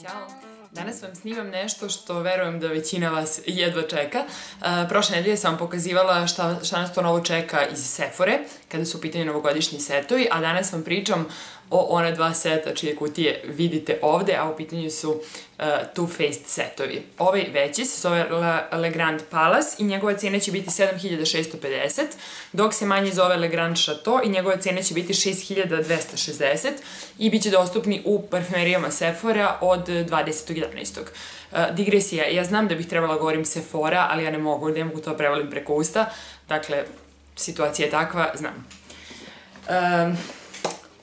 Ćao! Danas vam snimam nešto što verujem da većina vas jedva čeka. Prošle nedelje sam vam pokazivala šta, šta nas to novo čeka iz Sephore, kada su u pitanju novogodišnji setovi, a danas vam pričam o ona dva seta čije kutije vidite ovde, a u pitanju su uh, Too Faced setovi. Ovaj veći se zove Le, Grand Palace i njegova cena će biti 7650, dok se manji zove Le Grand Chateau i njegova cena će biti 6260 i bit će dostupni u parfumerijama Sephora od 20.11. Uh, digresija, ja znam da bih trebala da govorim Sephora, ali ja ne mogu, ne mogu to prevalim preko usta, dakle, situacija je takva, znam. Um,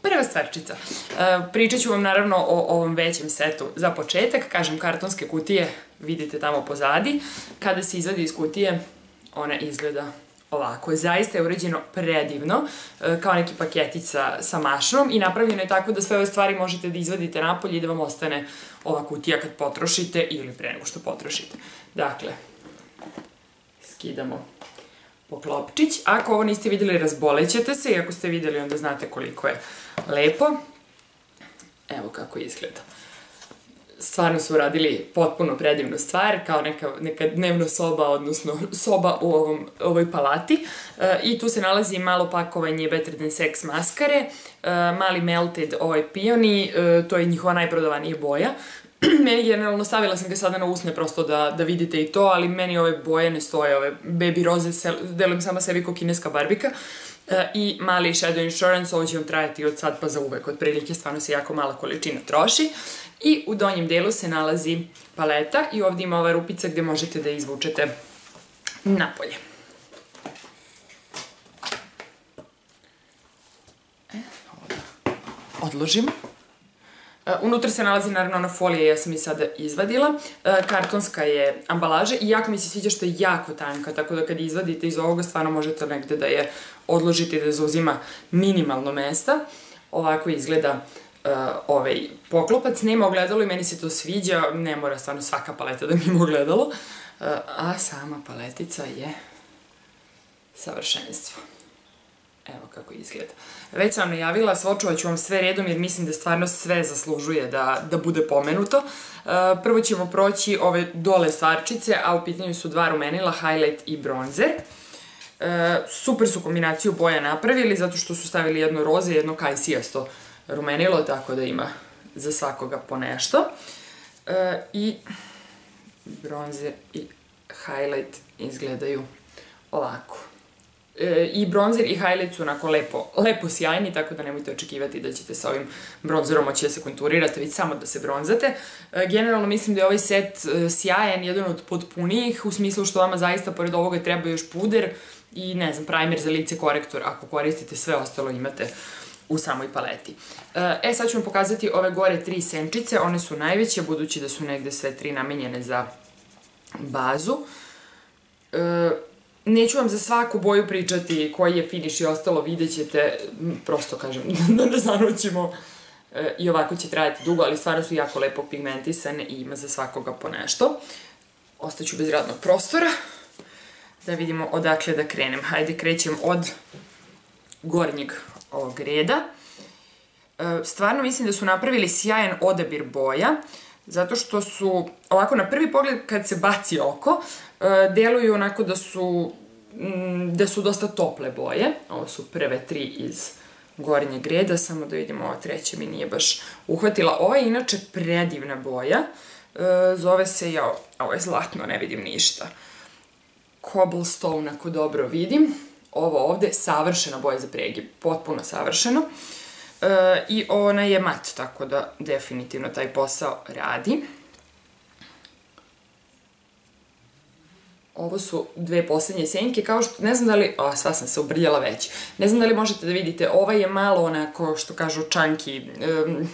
Prva stvarčica. E, pričat ću vam naravno o ovom većem setu za početak. Kažem, kartonske kutije vidite tamo pozadi. Kada se izvadi iz kutije, ona izgleda ovako. Zaista je uređeno predivno, e, kao neki paketić sa, mašnom i napravljeno je tako da sve ove stvari možete da izvadite napolje i da vam ostane ova kutija kad potrošite ili pre nego što potrošite. Dakle, skidamo poklopčić. Ako ovo niste videli, razbolećete se i ako ste videli, onda znate koliko je lepo. Evo kako izgleda. Stvarno su uradili potpuno predivnu stvar, kao neka, neka dnevna soba, odnosno soba u ovom, ovoj palati. E, I tu se nalazi malo pakovanje Better Than Sex maskare, e, mali melted ovaj pioni, e, to je njihova najprodavanija boja. meni generalno stavila sam ga sada na usne prosto da, da vidite i to, ali meni ove boje ne stoje, ove baby roze, delujem sama sebi ko kineska barbika. E, I mali Shadow Insurance, ovo će vam trajati od sad pa za uvek, od prilike stvarno se jako mala količina troši. I u donjem delu se nalazi paleta i ovdje ima ova rupica gde možete da izvučete napolje. E, da odložim. Uh, unutra se nalazi naravno ona folija, ja sam i sada izvadila. Uh, kartonska je ambalaža i jako mi se sviđa što je jako tanka, tako da kad izvadite iz ovoga stvarno možete negde da je odložite da zauzima minimalno mesta. Ovako izgleda uh, ovaj poklopac. Nema ogledalo i meni se to sviđa, ne mora stvarno svaka paleta da mi ima ogledalo. Uh, a sama paletica je savršenstvo. Evo kako izgleda. Već sam najavila, svočuvat ću vam sve redom jer mislim da stvarno sve zaslužuje da, da bude pomenuto. Uh, prvo ćemo proći ove dole stvarčice, a u pitanju su dva rumenila, highlight i bronzer. Uh, super su kombinaciju boja napravili zato što su stavili jedno roze i jedno kajsijasto rumenilo, tako da ima za svakoga po nešto. Uh, I bronzer i highlight izgledaju ovako e, i bronzer i highlight su onako lepo, lepo sjajni, tako da nemojte očekivati da ćete sa ovim bronzerom moći da se konturirate, već samo da se bronzate. E, generalno mislim da je ovaj set e, sjajan, jedan od potpunijih, u smislu što vama zaista pored ovoga treba još puder i ne znam, primer za lice, korektor, ako koristite sve ostalo imate u samoj paleti. E, sad ću vam pokazati ove gore tri senčice, one su najveće, budući da su negde sve tri namenjene za bazu. E, Neću vam za svaku boju pričati koji je finiš i ostalo, vidjet ćete, prosto kažem, da ne zanućimo e, i ovako će trajati dugo, ali stvarno su jako lepo pigmentisane i ima za svakoga po nešto. Ostaću bez radnog prostora, da vidimo odakle da krenem. Hajde, krećem od gornjeg ovog reda. E, stvarno mislim da su napravili sjajan odabir boja, zato što su, ovako na prvi pogled kad se baci oko, E, deluju onako da su mm, da su dosta tople boje. Ovo su prve tri iz gornjeg reda, samo da vidimo, ova treća mi nije baš uhvatila. Ova je inače predivna boja. E, zove se, ja, ovo je zlatno, ne vidim ništa. Cobblestone, ako dobro vidim. Ovo ovde, savršena boja za pregi, potpuno savršeno. E, I ona je mat, tako da definitivno taj posao radi. Ovo su dve poslednje senke, kao što, ne znam da li, a sva sam se ubrljala već, ne znam da li možete da vidite, ova je malo onako, što kažu, čanki, um,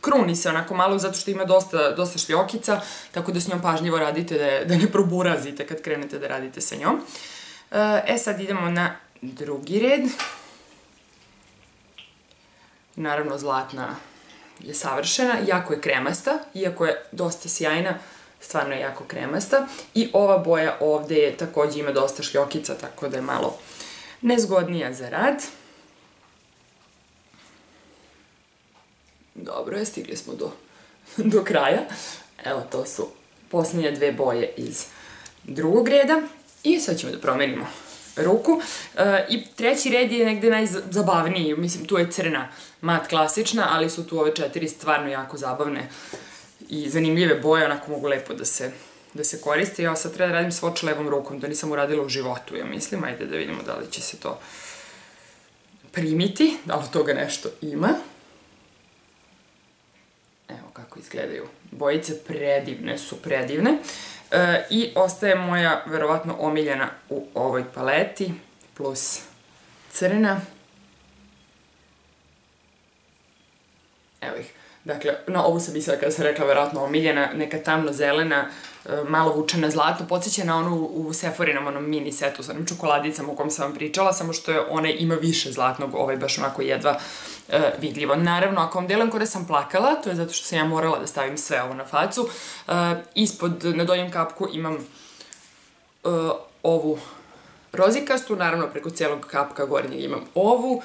kruni se onako malo zato što ima dosta, dosta šljokica, tako da s njom pažljivo radite da, da ne proburazite kad krenete da radite sa njom. E sad idemo na drugi red. Naravno zlatna je savršena, jako je kremasta, iako je dosta sjajna, stvarno je jako kremasta. I ova boja ovde je takođe ima dosta šljokica, tako da je malo nezgodnija za rad. Dobro je, stigli smo do do kraja. Evo, to su posljednje dve boje iz drugog reda. I sad ćemo da promenimo ruku. E, I treći red je negde najzabavniji, mislim tu je crna mat klasična, ali su tu ove četiri stvarno jako zabavne i zanimljive boje, onako mogu lepo da se, da se koriste. Ja sad treba da radim svoč levom rukom, to nisam uradila u životu, ja mislim. Ajde da vidimo da li će se to primiti, da li toga nešto ima. Evo kako izgledaju. Bojice predivne su, predivne. E, I ostaje moja, verovatno, omiljena u ovoj paleti, plus crna. Evo ih. Dakle, na ovu sam mislila kada sam rekla verovatno omiljena, neka tamno-zelena, e, malo vučena zlato, podsjeća na onu u Sephorinom onom mini setu sa onim čokoladicama o kom sam vam pričala, samo što je ona ima više zlatnog, ovaj baš onako jedva e, vidljivo. Naravno, ako vam delam kod sam plakala, to je zato što sam ja morala da stavim sve ovo na facu, e, ispod, na donjem kapku imam ovu rozikastu, naravno preko celog kapka gornjeg imam ovu,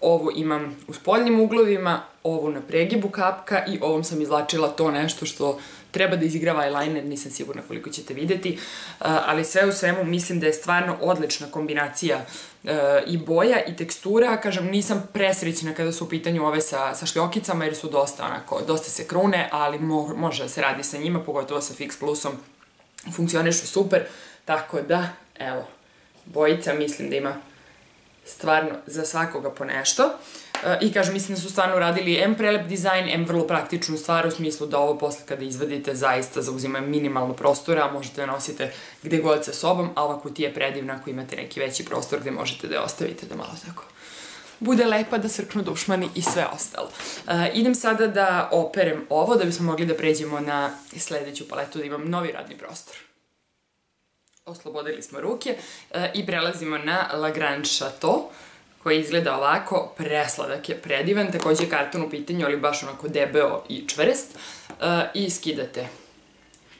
ovu imam u spoljnim uglovima, ovu na pregibu kapka i ovom sam izlačila to nešto što treba da izigrava eyeliner, nisam sigurna koliko ćete videti, uh, ali sve u svemu mislim da je stvarno odlična kombinacija uh, i boja i tekstura, kažem nisam presrećna kada su u pitanju ove sa, sa šljokicama jer su dosta onako, dosta se krune, ali mo, može da se radi sa njima, pogotovo sa Fix Plusom, funkcionišu super, tako da, evo, bojica mislim da ima stvarno za svakoga po nešto. E, I kažem, mislim da su stvarno uradili M prelep dizajn, M vrlo praktičnu stvar u smislu da ovo posle kada izvadite zaista zauzima minimalno prostora, možete da nosite gde god sa sobom, a ova kutija je predivna ako imate neki veći prostor gde možete da je ostavite da malo tako bude lepa da srknu dušmani i sve ostalo. Uh, idem sada da operem ovo da bismo mogli da pređemo na sledeću paletu da imam novi radni prostor oslobodili smo ruke e, i prelazimo na Lagrange Chateau koji izgleda ovako, presladak je predivan, takođe karton u pitanju, ali baš onako debeo i čvrst. E, I skidate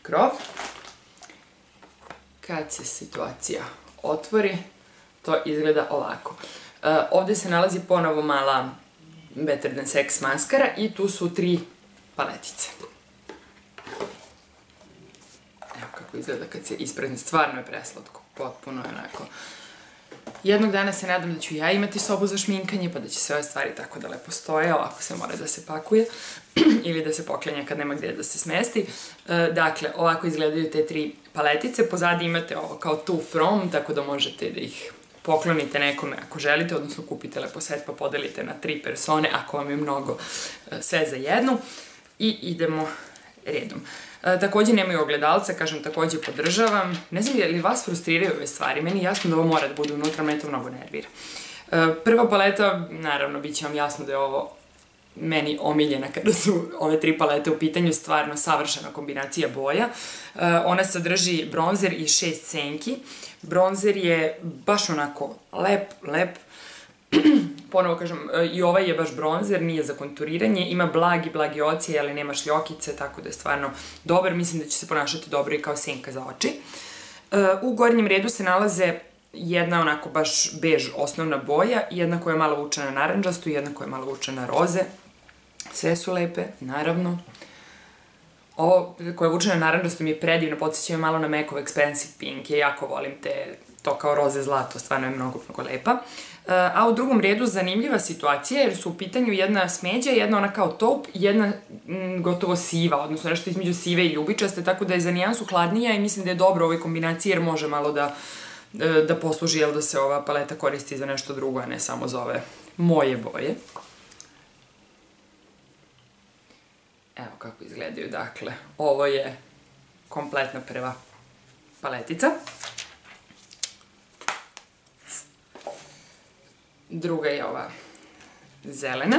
krov. Kad se situacija otvori, to izgleda ovako. E, ovde se nalazi ponovo mala Better Than Sex maskara i tu su tri paletice kako izgleda kad se isprazni. Stvarno je preslatko, potpuno je onako. Jednog dana se nadam da ću ja imati sobu za šminkanje, pa da će sve ove stvari tako da lepo stoje, ovako se mora da se pakuje ili da se poklenja kad nema gde da se smesti. E, dakle, ovako izgledaju te tri paletice, pozadi imate ovo kao to from, tako da možete da ih poklonite nekome ako želite, odnosno kupite lepo set pa podelite na tri persone ako vam je mnogo e, sve za jednu. I idemo redom. E, takođe nemaju ogledalca, kažem, takođe podržavam. Ne znam li vas frustriraju ove stvari, meni je jasno da ovo mora da bude unutra, me to mnogo nervira. E, prva paleta, naravno, bit će vam jasno da je ovo meni omiljena kada su ove tri palete u pitanju, stvarno savršena kombinacija boja. E, ona sadrži bronzer i šest senki. Bronzer je baš onako lep, lep, ponovo kažem, e, i ovaj je baš bronzer, nije za konturiranje, ima blagi, blagi ocije, ali nema šljokice, tako da je stvarno dobar, mislim da će se ponašati dobro i kao senka za oči. E, u gornjem redu se nalaze jedna onako baš bež osnovna boja, jedna koja je malo vučena naranđastu jedna koja je malo vučena roze. Sve su lepe, naravno. Ovo koja je vučena naranđastu mi je predivno, podsjeća malo na of Expensive Pink, ja jako volim te, to kao roze zlato, stvarno je mnogo, mnogo lepa. Uh, a u drugom redu zanimljiva situacija jer su u pitanju jedna smeđa, jedna ona kao i jedna m, gotovo siva, odnosno nešto između sive i ljubičaste, tako da je za nijansu hladnija i mislim da je dobro u ovoj kombinaciji jer može malo da, e, da posluži, jel da se ova paleta koristi za nešto drugo, a ne samo za ove moje boje. Evo kako izgledaju, dakle, ovo je kompletna prva paletica. Druga je ova zelena.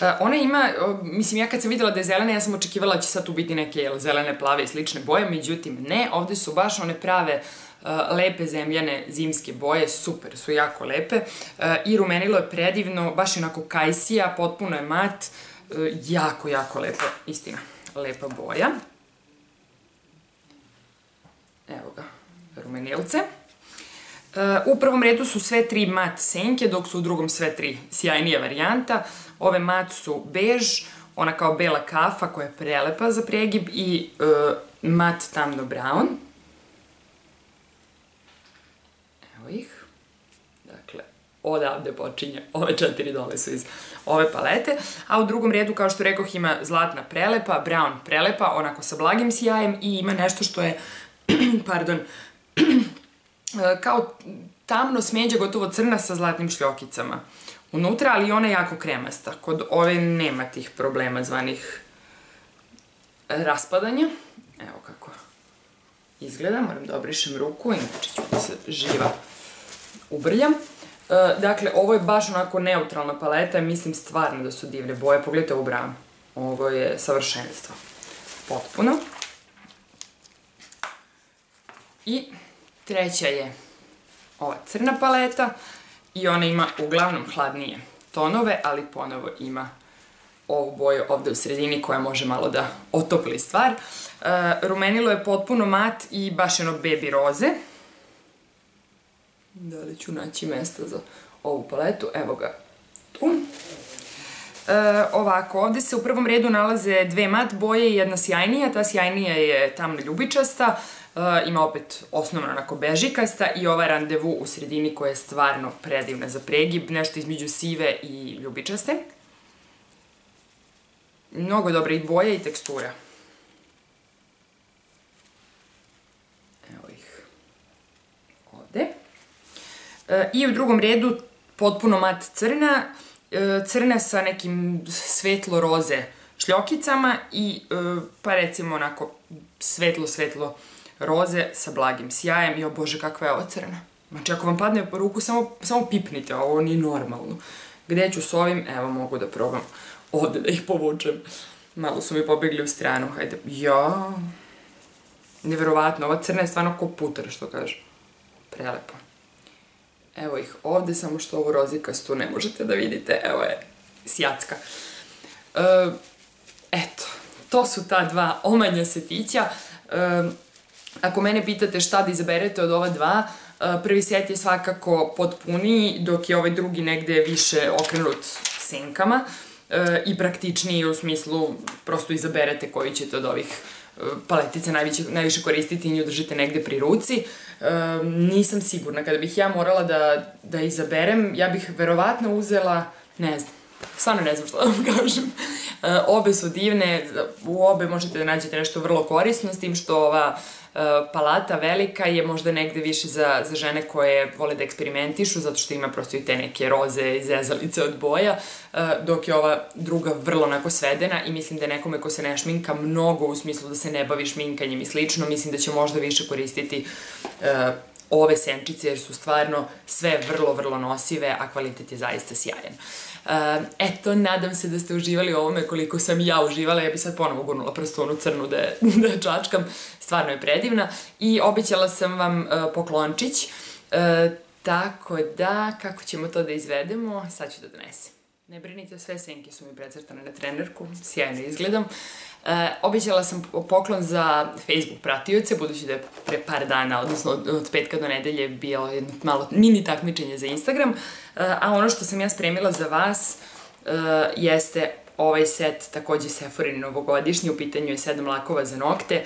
Uh, ona ima, mislim, ja kad sam videla da je zelena, ja sam očekivala da će sad tu biti neke zelene, plave i slične boje, međutim ne, ovde su baš one prave uh, lepe zemljane zimske boje, super, su jako lepe uh, i rumenilo je predivno, baš onako kajsija, potpuno je mat, jako, jako lepa, istina, lepa boja. Evo ga, rumenilce. U prvom redu su sve tri mat senke, dok su u drugom sve tri sjajnije varijanta. Ove mat su bež, ona kao bela kafa koja je prelepa za pregib i uh, mat tamno brown. Evo ih. Dakle, odavde počinje, ove četiri dole su iz ove palete, a u drugom redu, kao što rekoh, ima zlatna prelepa, brown prelepa, onako sa blagim sjajem i ima nešto što je, pardon, kao tamno smeđa, gotovo crna sa zlatnim šljokicama unutra, ali ona je jako kremasta. Kod ove nema tih problema zvanih raspadanja. Evo kako izgleda, moram da obrišem ruku, inače ću da se živa ubrljam. E, dakle, ovo je baš onako neutralna paleta, mislim stvarno da su divne boje. Pogledajte ovu bramu. Ovo je savršenstvo. Potpuno. I treća je ova crna paleta i ona ima uglavnom hladnije tonove, ali ponovo ima ovu boju ovde u sredini koja može malo da otopli stvar. E, rumenilo je potpuno mat i baš jedno baby roze. Da li ću naći mesta za ovu paletu? Evo ga tu. E, ovako, ovde se u prvom redu nalaze dve mat boje i jedna sjajnija. Ta sjajnija je tamno ljubičasta, e, ima opet osnovno onako bežikasta i ova randevu u sredini koja je stvarno predivna za pregib, nešto između sive i ljubičaste. Mnogo dobra i boja i tekstura. Evo ih ovde. E, I u drugom redu potpuno mat crna, e, crna sa nekim svetlo-roze šljokicama i e, pa recimo onako svetlo-svetlo roze sa blagim sjajem i o bože kakva je ova crna. Znači ako vam padne po ruku samo, samo pipnite, ovo nije normalno. Gde ću s ovim? Evo mogu da probam ovde da ih povučem. Malo su mi pobegli u stranu, hajde. Ja, neverovatno, ova crna je stvarno ko putar, što kaže. Prelepo. Evo ih ovde, samo što ovu rozikastu ne možete da vidite. Evo je, sjacka. E, eto, to su ta dva omanja setića. E, ako mene pitate šta da izaberete od ova dva, e, prvi set je svakako potpuniji, dok je ovaj drugi negde više okrenut senkama i praktičniji u smislu prosto izaberete koji ćete od ovih paletice najviše, najviše koristiti i nju držite negde pri ruci. E, nisam sigurna. Kada bih ja morala da, da izaberem, ja bih verovatno uzela, ne znam, stvarno ne znam što da vam kažem. E, obe su divne, u obe možete da nađete nešto vrlo korisno, s tim što ova E, palata velika je možda negde više za, za žene koje vole da eksperimentišu, zato što ima prosto i te neke roze i zezalice od boja, e, dok je ova druga vrlo onako svedena i mislim da je nekome ko se ne šminka mnogo u smislu da se ne bavi šminkanjem i slično, mislim da će možda više koristiti ove senčice jer su stvarno sve vrlo, vrlo nosive, a kvalitet je zaista sjajan. Uh, eto, nadam se da ste uživali u ovome koliko sam ja uživala. Ja bi sad ponovo gurnula prstu onu crnu da je, da čačkam. Stvarno je predivna. I obećala sam vam uh, poklončić. Uh, tako da, kako ćemo to da izvedemo, sad ću da donesem. Ne brinite, sve senke su mi precrtane na trenerku, sjajno izgledam. E, obećala sam poklon za Facebook pratioce, budući da je pre par dana, odnosno od, od petka do nedelje, bilo jedno malo mini takmičenje za Instagram, e, a ono što sam ja spremila za vas e, jeste ovaj set, takođe Sephorin novogodišnji, u pitanju je sedam lakova za nokte, e,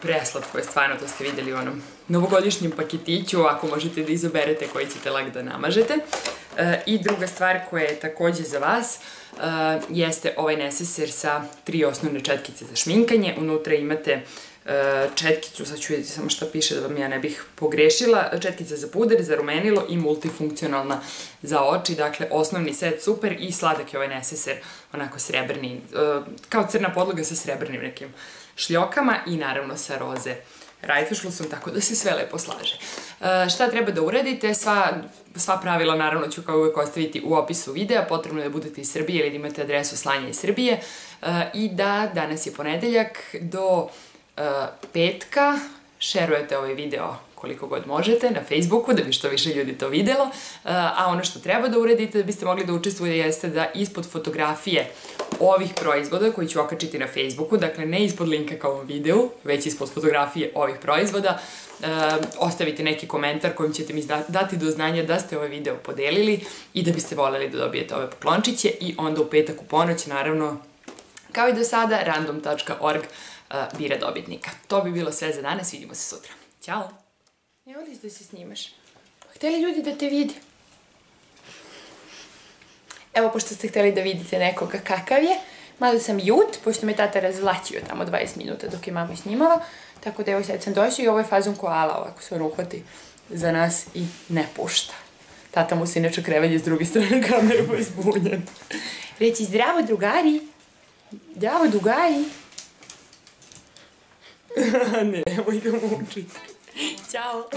preslatko je stvarno, to ste videli u onom novogodišnjem paketiću, ako možete da izaberete koji ćete lak da namažete. E, I druga stvar koja je takođe za vas, uh, jeste ovaj neseser sa tri osnovne četkice za šminkanje. Unutra imate uh, četkicu, sad ću vidjeti samo šta piše da vam ja ne bih pogrešila, četkica za puder, za rumenilo i multifunkcionalna za oči, dakle osnovni set super. I sladak je ovaj neseser, onako srebrni, kao crna podloga sa srebrnim nekim šljokama i naravno sa roze rajfešlusom, tako da se sve lepo slaže. E, šta treba da uradite? Sva, sva pravila naravno ću kao uvek ostaviti u opisu videa, potrebno je da budete iz Srbije ili da imate adresu slanja iz Srbije e, i da danas je ponedeljak do e, petka šerujete ovaj video koliko god možete na Facebooku da bi što više ljudi to videlo, a ono što treba da uradite da biste mogli da učestvujete jeste da ispod fotografije ovih proizvoda koji ću okačiti na Facebooku, dakle ne ispod linka kao u videu, već ispod fotografije ovih proizvoda, e, ostavite neki komentar kojim ćete mi dati do znanja da ste ovaj video podelili i da biste voljeli da dobijete ove poklončiće i onda u petak u ponoć naravno Kao i do sada, random.org uh, bira dobitnika. To bi bilo sve za danas, vidimo se sutra. Ćao! Ne voliš da se snimaš? Hteli ljudi da te vidi? Evo, pošto ste hteli da vidite nekoga kakav je, malo sam jut, pošto me tata razvlačio tamo 20 minuta dok je mama snimala, tako da evo sad sam došla i ovo je fazon koala, ovako se on uhvati za nas i ne pušta. Tata mu se inače krevelje s druge strane kamere pa je zbunjen. Reći zdravo drugari, zdravo drugari. ne, nemoj ga mučiti. Ćao.